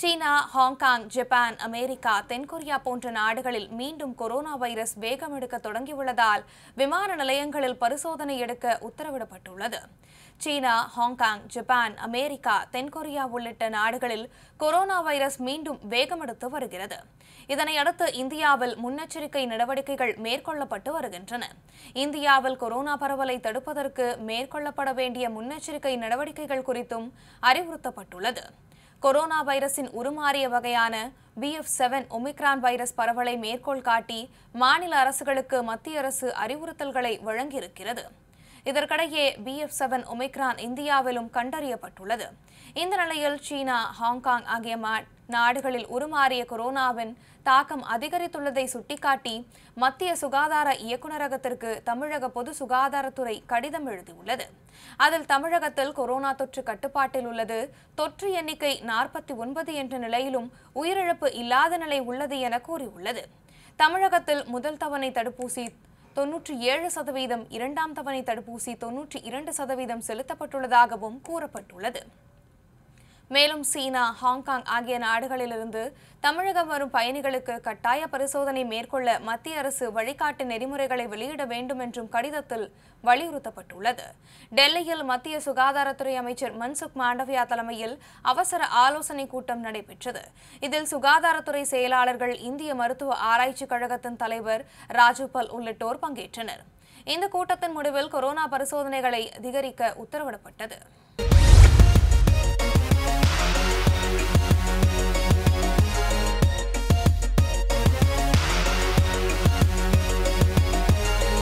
சீனா Hong Kong Japan America தென்கொரியா போன்ற நாடுகளில் மீண்டும் கொரோனா வைரஸ் வேகம் எடுக்க தொடங்கியுள்ளதால் விமான நிலையங்களில் பரிசோதனை எடுக்க உத்தரவிடப்பட்டுள்ளது. சீனா ஹாங்காங் ஜப்பான் அமெரிக்கா தென்கொரியா உள்ளிட்ட நாடுகளில் கொரோனா வைரஸ் மீண்டும் வேகமெடுத்து வருகிறது. இதனையடுத்து இந்தியாவில் முன்னெச்சரிக்கை நடவடிக்கைகள் மேற்கொள்ளப்பட்டு வருகின்றன. இந்தியாவில் கொரோனா பரவலை தடுப்பதற்கு மேற்கொள்ளப்பட வேண்டிய முன்னெச்சரிக்கை நடவடிக்கைகள் குறித்தும் அறிவுறுத்தப்பட்டுள்ளது. கொரோனா வைரஸின் உருமாறிய வகையான பிஎஃப் செவன் ஒமிக்ரான் வைரஸ் பரவலை மேற்கோள் காட்டி மாநில அரசுகளுக்கு மத்திய அரசு அறிவுறுத்தல்களை வழங்கியிருக்கிறது. இதற்கிடையே பி எஃப் செவன் ஒமிக்ரான் இந்தியாவிலும் கண்டறியப்பட்டுள்ளது. இந்த நிலையில் சீனா ஹாங்காங் ஆகிய மா- நாடுகளில் உருமாறிய கொரோனாவின் தாக்கம் அதிகரித்துள்ளதை சுட்டிக்காட்டி மத்திய சுகாதார இயக்குநரகத்திற்கு தமிழக பொது சுகாதாரத்துறை கடிதம் எழுதியுள்ளது. அதில் தமிழகத்தில் கொரோனா தொற்று கட்டுப்பாட்டில் உள்ளது. தொற்று எண்ணிக்கை நாற்பத்தி ஒன்பது என்ற நிலையிலும் உயிரிழப்பு இல்லாத நிலை உள்ளது என கூறியுள்ளது. தமிழகத்தில் முதல் தவணை தடுப்பூசி தொன்னூற்றி ஏழு சதவீதம் இரண்டாம் தவணை தடுப்பூசி தொன்னூற்றி இரண்டு சதவீதம் செலுத்தப்பட்டுள்ளதாகவும் கூறப்பட்டுள்ளது. மேலும் சீனா ஹாங்காங் ஆகிய நாடுகளிலிருந்து தமிழகம் வரும் பயணிகளுக்கு கட்டாய பரிசோதனை மேற்கொள்ள மத்திய அரசு வழிகாட்டு நெறிமுறைகளை வெளியிட வேண்டும் என்றும் கடிதத்தில் வலியுறுத்தப்பட்டுள்ளது. டெல்லியில் மத்திய சுகாதாரத்துறை அமைச்சர் மன்சுக் மாண்டவியா தலைமையில் அவசர ஆலோசனை கூட்டம் நடைபெற்றது. இதில் சுகாதாரத்துறை செயலாளர்கள் இந்திய மருத்துவ ஆராய்ச்சிக் கழகத்தின் தலைவர் ராஜுபல் உள்ளிட்டோர் பங்கேற்றனர். இந்த கூட்டத்தின் முடிவில் கொரோனா பரிசோதனைகளை அதிகரிக்க உத்தரவிடப்பட்டது.